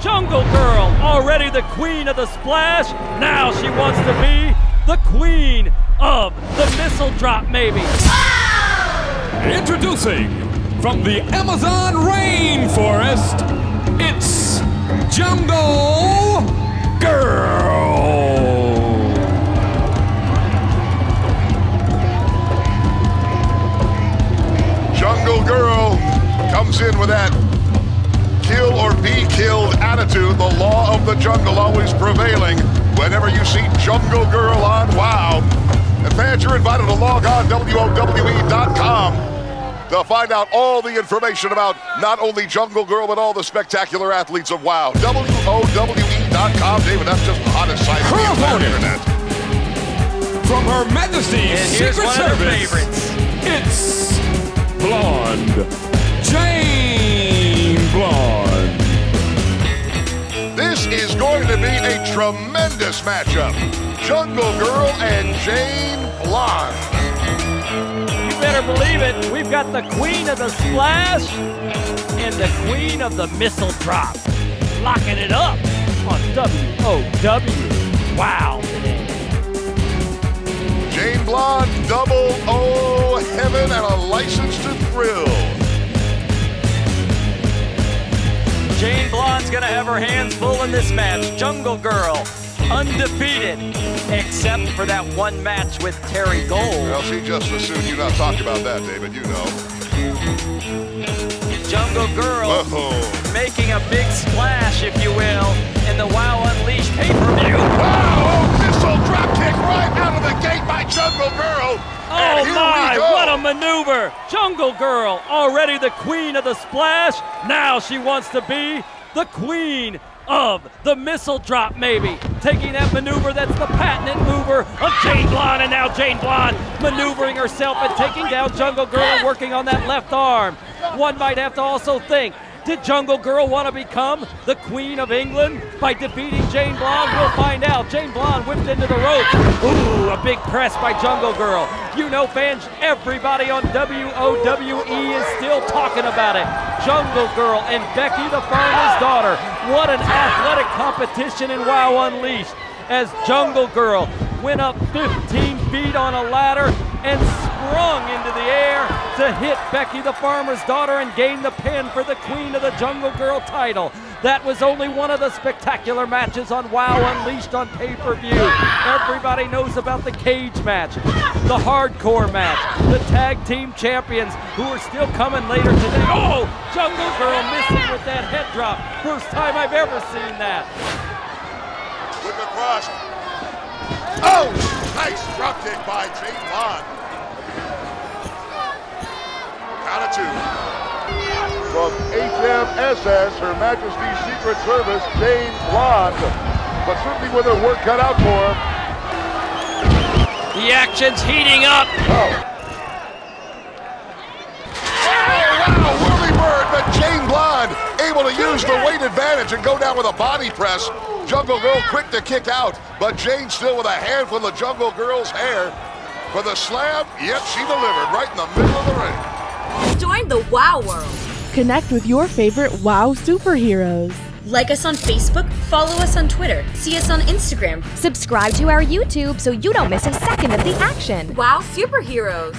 Jungle Grrrl, already the queen of the splash. Now she wants to be the queen of the missile drop, maybe. Introducing from the Amazon rainforest, it's Jungle Grrrl. Jungle Grrrl comes in with that kill or be killed the jungle always prevailing whenever you see Jungle Grrrl on WOW. And fans, you're invited to log on WOWE.com to find out all the information about not only Jungle Grrrl, but all the spectacular athletes of WOW. WOWE.com, David, that's just the hottest site on the Her entire internet. From Her Majesty's And here's Secret one of her Service, favorites. it's Blonde Jane Blonde. A tremendous matchup. Jungle Grrrl and Jane Blonde. You better believe it. We've got the queen of the splash and the queen of the missile drop. Locking it up on WOW. Wow. Jane Blonde, double O heaven, and a license to thrill. Jane Blonde's gonna have her hands full in this match. Jungle Grrrl, undefeated, except for that one match with Terri Gold. Well, she just as soon you not talk about that, David. You know. Jungle Grrrl Whoa. making a big splash, if you will, in the WoW Unleashed pay-per-view. Wow! Oh, missile drop kick right out of the gate by Jungle Grrrl. Oh my, what a maneuver! Jungle Grrrl, already the queen of the splash. Now she wants to be the queen of the missile drop, maybe. Taking that maneuver that's the patented mover of Jane Blonde, and now Jane Blonde maneuvering herself and taking down Jungle Grrrl and working on that left arm. One might have to also think. Did Jungle Grrrl want to become the Queen of England by defeating Jane Blonde? We'll find out. Jane Blonde whipped into the ropes. Ooh, a big press by Jungle Grrrl. You know, fans, everybody on WOWE is still talking about it. Jungle Grrrl and Becky the Farmer's Daughter. What an athletic competition in WoW Unleashed as Jungle Grrrl went up 15 feet on a ladder and sprung into the air to hit Becky the Farmer's Daughter and gain the pin for the Queen of the Jungle Grrrl title. That was only one of the spectacular matches on WoW Unleashed on pay-per-view. Everybody knows about the cage match, the hardcore match, the tag team champions who are still coming later today. Oh, Jungle Grrrl missing with that head drop. First time I've ever seen that. Whip across. Oh, nice drop kick by Jane Blonde. Two. From HMSS, Her Majesty's Secret Service, Jane Blonde. But certainly with her work cut out for her. The action's heating up. Oh. Wow, whirly bird, but Jane Blonde able to use the weight advantage and go down with a body press. Jungle Grrrl quick to kick out, but Jane still with a handful of Jungle Grrrl's hair. For the slam, yep, she delivered right in the middle of the ring. Join the WoW world. Connect with your favorite WoW superheroes. Like us on Facebook, follow us on Twitter, see us on Instagram. Subscribe to our YouTube so you don't miss a second of the action. WoW superheroes.